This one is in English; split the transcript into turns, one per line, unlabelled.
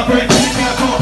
my bread, you can't